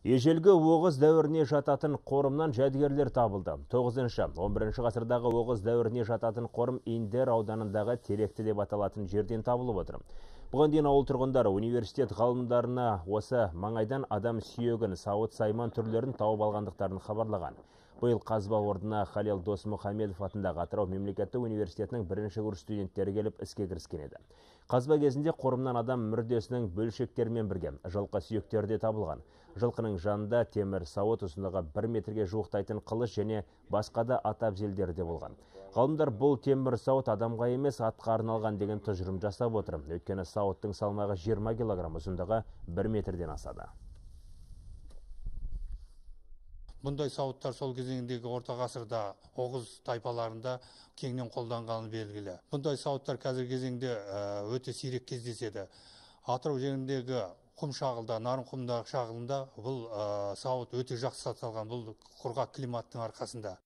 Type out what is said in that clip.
ежелгі оғыз дәуіріне жататын қорымнан жәдігерлер табылды. 9-11 ғасырдағы оғыз дәуіріне жататын қорым индер ауданындағы теректі деп аталатын жерден табылып отыр. Бұған дейін ауыл тұрғындары университет ғалымдарына осы маңайдан адам сүйегін сауыт сайман түрлерін тауып алғандықтарын хабарлаған. Биыл қазба орнына халел досмұхамедов атындағы атырау мемлекеттік университетінің бірінші курс студенттері келіп іске кіріскен еді. Қазба кезінде қорымнан адам мүрдесінің бөлшектерімен бірге жылқы сүйектері де табылған. Жылқының жанында темір сауыт ұзындығы бір метрге жуықтайтын қылыш және басқа да ат әбзелдері де болған. Ғалымдар бұл темір сауыт адамға емес атқа арналған деген тұжырым жасап отыр. Өйткені сауыттың салмағы 20 килограмм ұзындығы бір метрден асады. Бұндай сауыттар сол кезеңдегі орта ғасырда оғыз тайпаларында кеңінен қолданғаны белгілі. Бұндай сауыттар қазіргі кезеңде өте сирек кездеседі. Атырау жеріндегі құм шағылда нарынқұмдағы шағылында бұл сауыт өте жақсы сақталған бұл құрғақ климаттың арқасында.